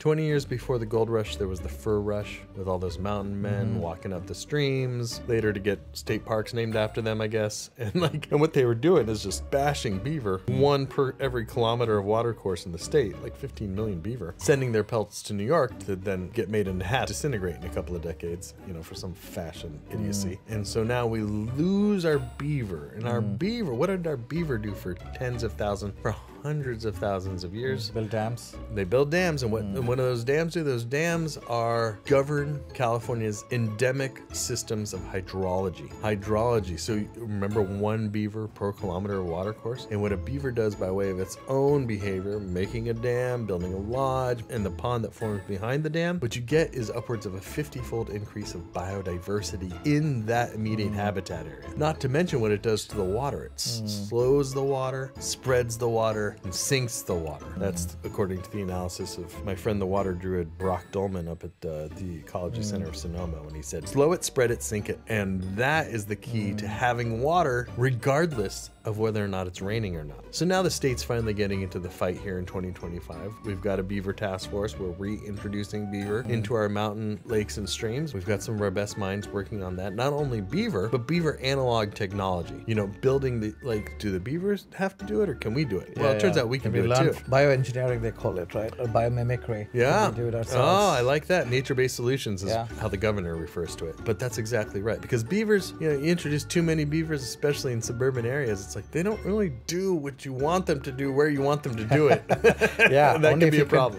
20 years before the gold rush, there was the fur rush with all those mountain men mm-hmm. walking up the streams, later to get state parks named after them, I guess. And like, and what they were doing is just bashing beaver, one per every kilometer of water course in the state, like 15 million beaver, sending their pelts to New York to then get made into hats, disintegrate in a couple of decades, you know, for some fashion idiocy. Mm. And so now we lose our beaver. And our mm. beaver, what did our beaver do for tens of thousands, for hundreds of thousands of years? Build dams. They build dams, and what hmm. and what do those dams do? Those dams are govern California's endemic systems of hydrology. Hydrology. So remember one beaver per kilometer of water course, and what a beaver does by way of its own behavior, making a dam, building a lodge, and the pond that forms behind the dam. What you get is upwards of a 50-fold increase of biodiversity in that immediate hmm. habitat area. Not to mention what it does to the water. It s- hmm. slows the water, spreads the water, and sinks the water. That's according to the analysis of my friend the water druid Brock Dolman up at uh, the Ecology Center of Sonoma when he said, slow it, spread it, sink it. And that is the key to having water regardless of whether or not it's raining or not. So now the state's finally getting into the fight here in 2025. We've got a beaver task force. We're reintroducing beaver into our mountain lakes and streams. We've got some of our best minds working on that. Not only beaver, but beaver analog technology. You know, building the like, do the beavers have to do it or can we do it? well, Yeah, it turns out we can And do it learn too. Bioengineering, they call it, right? Or biomimicry. Yeah. We do it Oh. I like that. Nature based solutions is Yeah. how the governor refers to it. But that's exactly right. Because beavers, you know, you introduce too many beavers, especially in suburban areas, it's like they don't really do what you want them to do where you want them to do it. Yeah, that can be a problem.